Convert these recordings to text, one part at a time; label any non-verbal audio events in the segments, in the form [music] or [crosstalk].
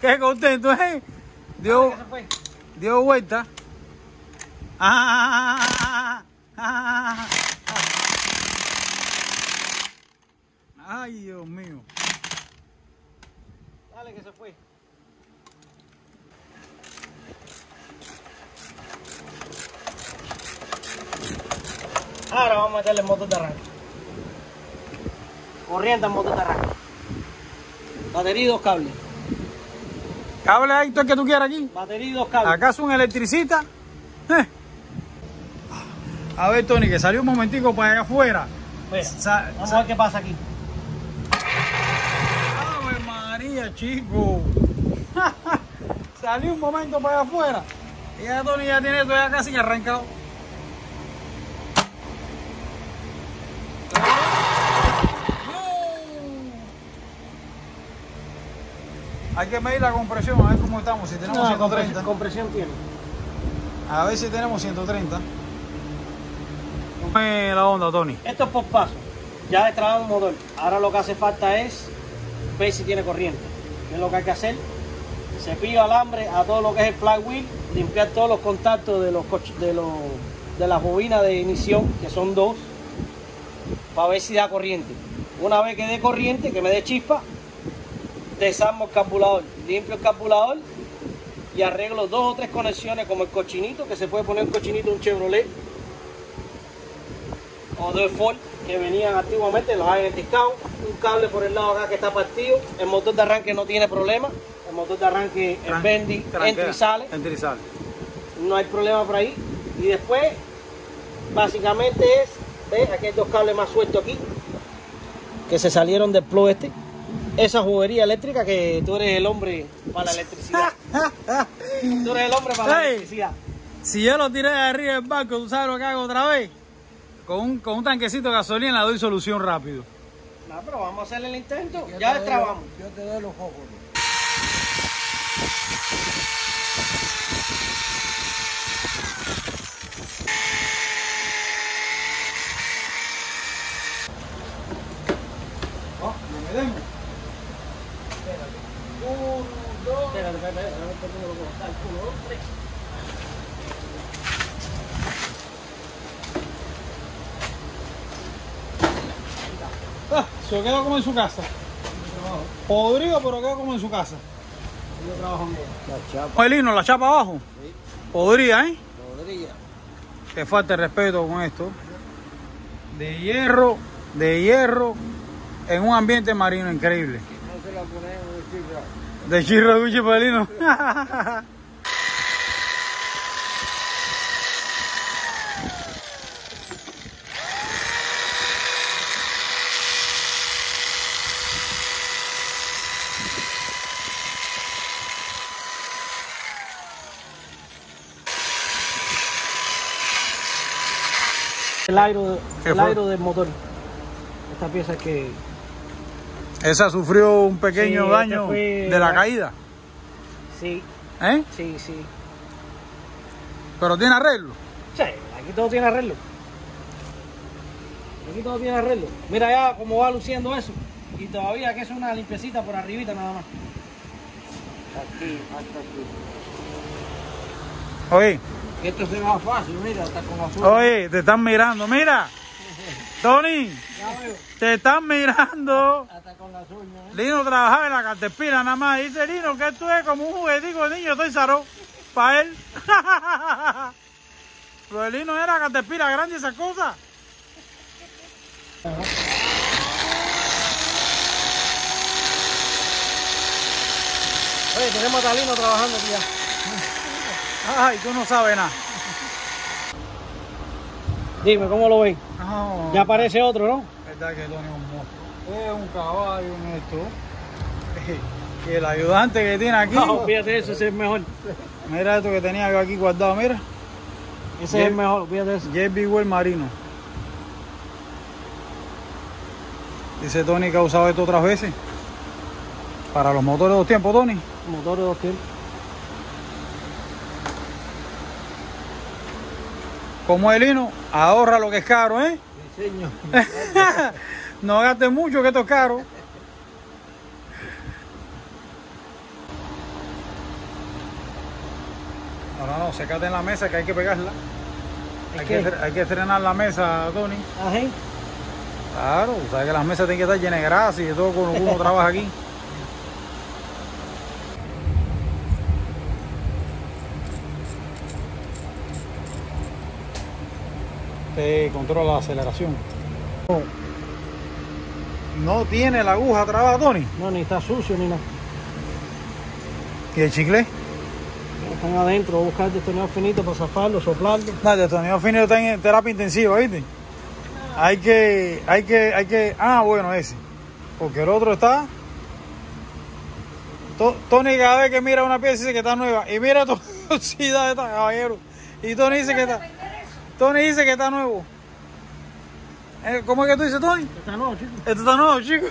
Qué contento, ¿eh? Dio, dio vuelta. Ah, ah, ah. Ay, Dios mío. Dale que se fue. Ahora vamos a meterle el motor de arranque. Corriente al motor de arranque. Batería y dos cables. Cable ahí, todo el que tú quieras aquí. Batería y dos cables. ¿Acaso un electricista? Eh. A ver, Tony, que salió un momentico para allá afuera. Mira, Sa- vamos a ver qué pasa aquí. ¡Ave María, chico! [laughs] Salió un momento para allá afuera. Y ya Tony ya tiene esto ya casi arrancado. Hay que medir la compresión, a ver cómo estamos, si tenemos No, 130. compresión, compresión tiene. A ver si tenemos 130. ¿Cómo es la onda, Tony? Esto es por paso. Ya destrabamos un motor. Ahora lo que hace falta es ver si tiene corriente. ¿Qué es lo que hay que hacer? Cepillo alambre a todo lo que es el flywheel, limpiar todos los contactos de los coch- de los de las bobinas de ignición, que son dos, para ver si da corriente. Una vez que dé corriente, que me dé chispa, desarmo el carburador, limpio el carburador y arreglo dos o tres conexiones como el cochinito, que se puede poner un cochinito un Chevrolet o dos Ford que venían antiguamente, los hay en el discount, un cable por el lado acá que está partido, el motor de arranque no tiene problema, el motor de arranque es bendy, entra y sale, Entra y sale. no hay problema por ahí. Y después, básicamente es, ¿ves? Aquí hay dos cables más sueltos aquí, que se salieron del plug este. Esa juguería eléctrica que tú eres el hombre para la electricidad. [laughs] tú eres el hombre para la electricidad. Si yo lo tiré de arriba del barco, ¿tú sabes lo que hago otra vez? Con un, con un tanquecito de gasolina le doy solución rápido. No, pero vamos a hacer el intento. ya destrabamos. Yo te doy los ojos. Espérate, espérate, espérate, a ver por dónde lo cojo. Dale, uno, dos, tres. Ah, se quedó como en su casa. Podrido, pero quedó como en su casa. Yo trabajo en ella. La chapa Oelino, la chapa abajo. Podría, ¿eh? podría. Que falta el respeto con esto. De hierro, de hierro, en un ambiente marino increíble. No se la ponemos de chirro Gucci Pelino. El ¿Qué el airo del motor. Esta pieza que Esa sufrió un pequeño Sí, daño este fue- de la caída. sí, ¿Eh? sí, sí. Pero tiene arreglo. Sí, aquí todo tiene arreglo. Aquí todo tiene arreglo. Mira ya cómo va luciendo eso. Y todavía que es una limpiecita por arribita nada más. Aquí, hasta aquí. Oye, Esto se va fácil, mira, hasta con azul. oye, te están mirando. Mira, Tony, te están mirando. Hasta con las uñas. ¿eh? Lino trabajaba en la cartespina nada más. Dice Lino que esto es como un juguetico de niño, estoy zaro. Para él. [laughs] Lo de Lino era cartespina grande y esas cosas. Oye, tenemos a Talino trabajando aquí ya. Ay, tú no sabes nada. Dime, ¿cómo lo ven? No. Ya aparece otro, ¿no? verdad que Tony es un monstruo. Es un caballo en esto. [laughs] Y el ayudante que tiene aquí. No, fíjate eso, ese es el mejor. Mira esto que tenía yo aquí guardado, mira. Ese es el mejor, fíjate eso. JB Well Marino. Dice Tony que ha usado esto otras veces. Para los motores de dos tiempos, Tony. Motor de dos tiempos. Como el hino, ahorra lo que es caro, ¿eh? Sí, señor. [laughs] no gastes mucho que esto es caro. No, no, no, secate en la mesa que hay que pegarla. Hay que, hay que estrenar la mesa, Tony. Ajá. Claro, sabes que las mesas tienen que estar llenas de grasa y de todo con lo que uno trabaja aquí. Te controla la aceleración. No tiene la aguja trabada, Tony. No, ni está sucio ni nada. ¿Y el chicle? Están adentro, voy a buscar destornillador finito para zafarlo, soplarlo. Nada, el tornillo fino está en terapia intensiva, ¿viste? Hay que, hay que, hay que. Ah, bueno, ese. Porque el otro está. To- Tony cada vez que mira una pieza dice que está nueva. Y mira [laughs] la velocidad de esta caballero. Y Tony dice que está. Tony dice que está nuevo. Eh, ¿Cómo es que tú dices, Tony? Está nuevo, chico. Esto está nuevo, chico.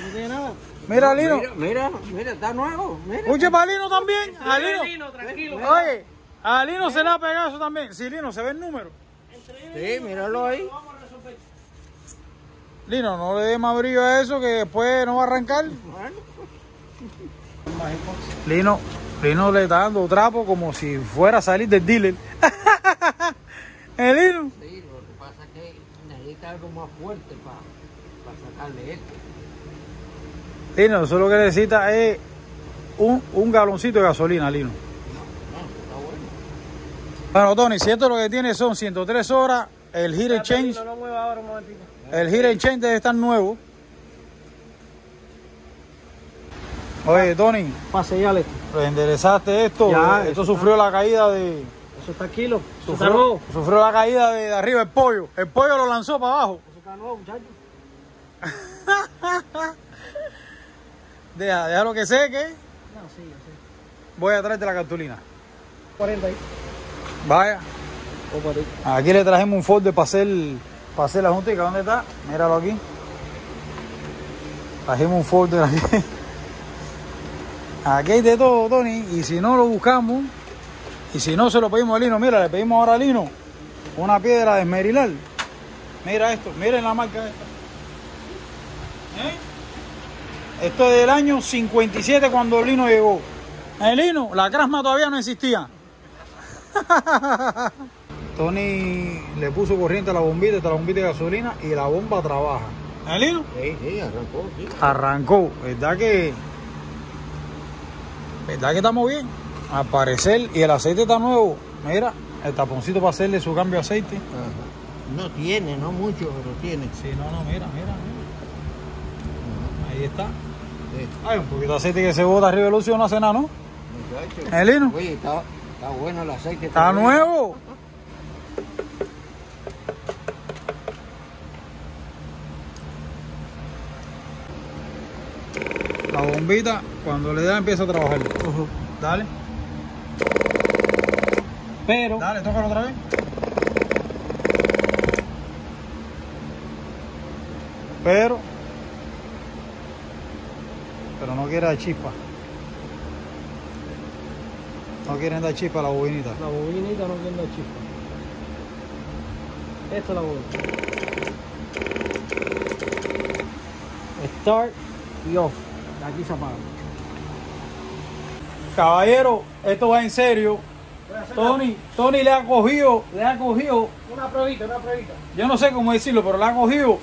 No tiene nada. Mira, Lino. Mira, mira, mira, está nuevo. Mira. Escuche para Lino también. A Lino. Lino, tranquilo. Oye, a Lino se le ha pegado eso también. Sí, Lino, se ve el número. Sí, míralo ahí. Lino, no le dé más brillo a eso que después no va a arrancar. Bueno, Lino, Lino le está dando trapo como si fuera a salir del dealer. [laughs] El Lino. sí, lo que pasa es que necesita algo más fuerte para sacarle esto. Lino, eso lo que necesita es un, un galoncito de gasolina, Lino. No, está bueno. Bueno, Tony, si esto lo que tiene son 103 horas, el heat and change, No lo mueva ahora un momentito. el heat and change debe estar nuevo. Oye, Tony, Para sellar esto. lo enderezaste esto. Ya, esto eso sufrió la caída de. Eso está kilo. Eso está Sufrió, nuevo. sufrió la caída de, de arriba el pollo. El pollo lo lanzó para abajo. Eso está nuevo, muchachos. [laughs] Deja, déjalo que seque. No, sí, yo sé. Voy a traerte la cartulina. 40 ahí. Vaya. O por ahí. Aquí le trajimos un folder para hacer, para hacer la juntica. ¿Dónde está? Míralo aquí. Trajimos un folder aquí. [laughs] Aquí hay de todo, Tony. Y si no lo buscamos, y si no se lo pedimos a Lino, mira, le pedimos ahora a Lino una piedra de esmerilar. Mira esto, miren la marca esta. ¿Eh? Esto es del año 57 cuando Lino llegó. El Lino, la crasma todavía no existía. [laughs] Tony le puso corriente a la bombita, esta es la bombita de gasolina y la bomba trabaja. ¿El Lino? Sí, sí, arrancó, sí. Arrancó, ¿verdad que? ¿Verdad que estamos bien? Al parecer, y el aceite está nuevo. Mira, el taponcito para hacerle su cambio de aceite. Ajá. No tiene, no mucho, pero tiene. Sí, no, no, mira, mira, mira. Ahí está. Sí, Hay un poquito de aceite que se bota arriba del lucio, no hace nada, ¿no? muchacho. ¿El? Oye, está, está bueno el aceite. Está nuevo. La bombita, cuando le da, empieza a trabajar. Dale, Pero, dale, tócalo otra vez. Pero, pero no quiere dar chispa. No quieren dar chispa a la bobinita. la bobinita no tiene la chispa. Esto es la bobina. Start y off. De aquí se apaga. Caballero, esto va en serio. Tony, Tony le ha cogido, le ha cogido, Una pruebita, una pruebita. yo no sé cómo decirlo, pero le ha cogido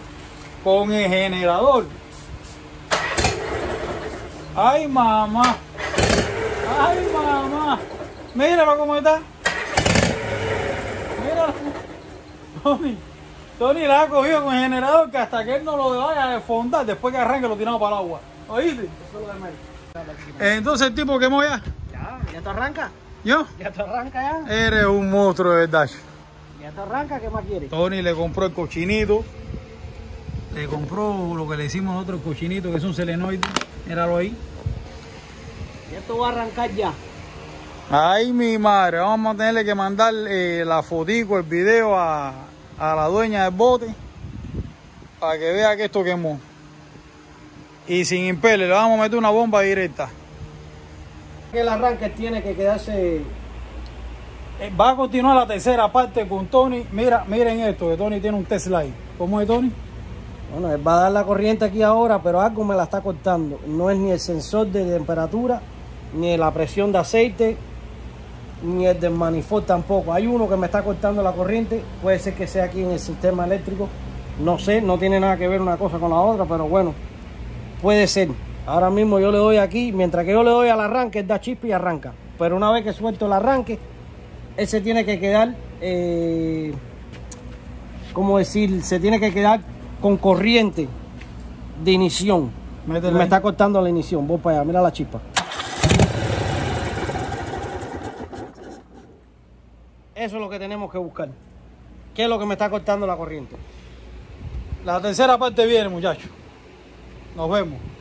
con el generador. Ay, mamá. Ay, mamá. Míralo cómo está. Míralo. Tony, Tony le ha cogido con el generador que hasta que él no lo vaya a desfondar, después que arranque lo tiramos para el agua. ¿Oíste? Eso es lo de menos. Entonces el tipo quemó ya. Ya, ya te arranca. ¿Yo? Ya te arranca ya. Eres un monstruo de verdad. Ya te arranca, ¿qué más quieres? Tony le compró el cochinito. Le compró lo que le hicimos nosotros, el cochinito, que es un selenoide. Míralo ahí. Y esto va a arrancar ya. Ay, mi madre, vamos a tenerle que mandar eh, la fotico, el video a, a la dueña del bote para que vea que esto quemó. Y sin impeler, le vamos a meter una bomba directa. Que el arranque tiene que quedarse Eh, Va a continuar la tercera parte con Tony. Mira, miren esto, que Tony tiene un Tesla. ¿Cómo es Tony? Bueno, él va a dar la corriente aquí ahora, pero algo me la está cortando. No es ni el sensor de temperatura, ni la presión de aceite, ni el del manifold tampoco. Hay uno que me está cortando la corriente. Puede ser que sea aquí en el sistema eléctrico. No sé, no tiene nada que ver una cosa con la otra, pero bueno, puede ser. Ahora mismo yo le doy aquí, mientras que yo le doy al arranque, él da chispa y arranca. Pero una vez que suelto el arranque, él se tiene que quedar, eh, ¿cómo decir? Se tiene que quedar con corriente de inición. Me está cortando la inición. Voy para allá, mira la chispa. Eso es lo que tenemos que buscar. ¿Qué es lo que me está cortando la corriente? La tercera parte viene, muchachos. Nos vemos.